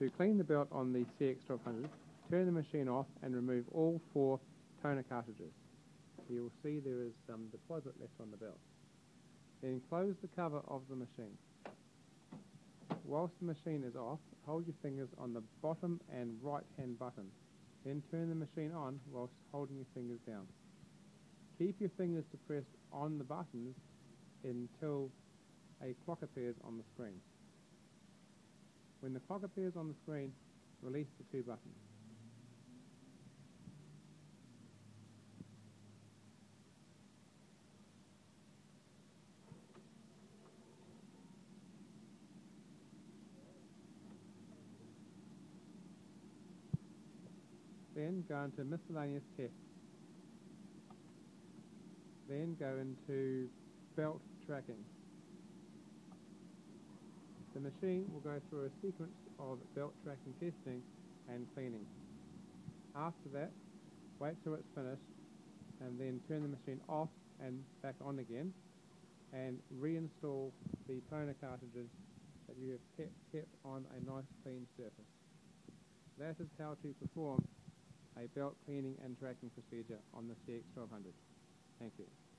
To clean the belt on the CX1200, turn the machine off and remove all four toner cartridges. You will see there is some deposit left on the belt. Then close the cover of the machine. Whilst the machine is off, hold your fingers on the bottom and right hand button. Then turn the machine on whilst holding your fingers down. Keep your fingers depressed on the buttons until a clock appears on the screen. When the clock appears on the screen, release the two buttons. Then go into miscellaneous tests. Then go into belt tracking. The machine will go through a sequence of belt tracking testing and cleaning. After that, wait till it's finished and then turn the machine off and back on again and reinstall the toner cartridges that you have kept, on a nice clean surface. That is how to perform a belt cleaning and tracking procedure on the CX1200. Thank you.